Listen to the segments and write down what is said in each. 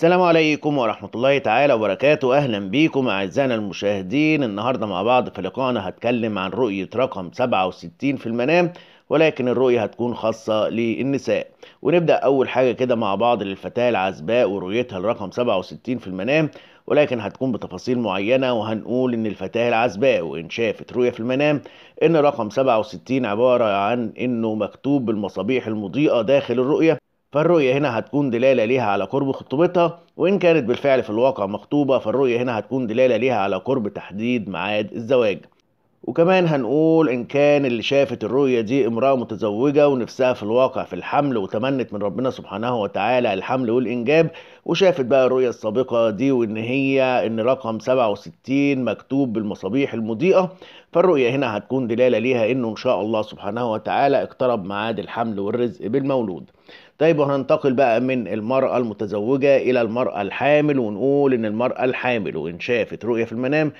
السلام عليكم ورحمة الله تعالى وبركاته. أهلا بيكم أعزائنا المشاهدين. النهاردة مع بعض في لقائنا هتكلم عن رؤية رقم 67 في المنام ولكن الرؤية هتكون خاصة للنساء. ونبدأ أول حاجة كده مع بعض للفتاة العزباء ورؤيتها الرقم 67 في المنام ولكن هتكون بتفاصيل معينة وهنقول إن الفتاة العزباء وإن شافت رؤية في المنام إن رقم 67 عبارة عن إنه مكتوب بالمصابيح المضيئة داخل الرؤية. فالرؤية هنا هتكون دلالة ليها على قرب خطوبتها وإن كانت بالفعل في الواقع مخطوبة فالرؤية هنا هتكون دلالة ليها على قرب تحديد ميعاد الزواج. وكمان هنقول إن كان اللي شافت الرؤية دي امرأة متزوجة ونفسها في الواقع في الحمل وتمنت من ربنا سبحانه وتعالى الحمل والإنجاب وشافت بقى الرؤية السابقة دي وإن هي إن رقم 67 مكتوب بالمصابيح المضيئة فالرؤية هنا هتكون دلالة ليها إنه إن شاء الله سبحانه وتعالى اقترب ميعاد الحمل والرزق بالمولود. طيب وهننتقل بقى من المرأة المتزوجة إلى المرأة الحامل ونقول إن المرأة الحامل وإن شافت رؤية في المنام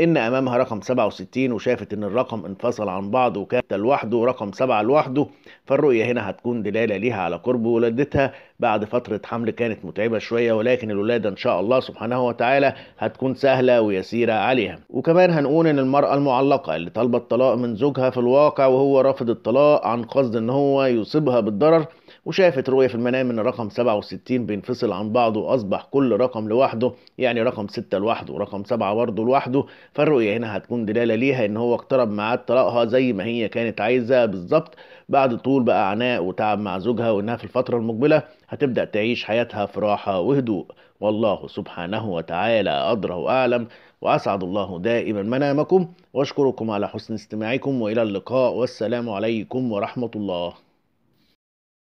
إن أمامها رقم 67 وشافت إن الرقم انفصل عن بعض وكان لوحده ورقم 7 لوحده فالرؤية هنا هتكون دلالة ليها على قرب ولادتها. بعد فترة حمل كانت متعبة شوية ولكن الولادة إن شاء الله سبحانه وتعالى هتكون سهلة ويسيرة عليها. وكمان هنقول إن المرأة المعلقة اللي طالبة الطلاق من زوجها في الواقع وهو رافض الطلاق عن قصد إن هو يصيبها بالضرر وشافت رؤية في المنام إن رقم 67 بينفصل عن بعضه وأصبح كل رقم لوحده يعني رقم 6 لوحده ورقم 7 برضه لوحده فالرؤية هنا هتكون دلالة ليها إن هو اقترب ميعاد طلاقها زي ما هي كانت عايزة بالظبط. بعد طول بقى عناء وتعب مع زوجها وإنها في الفترة المقبلة هتبدأ تعيش حياتها في راحة وهدوء. والله سبحانه وتعالى أدرى وأعلم. وأسعد الله دائما منامكم. وأشكركم على حسن استماعكم وإلى اللقاء. والسلام عليكم ورحمة الله.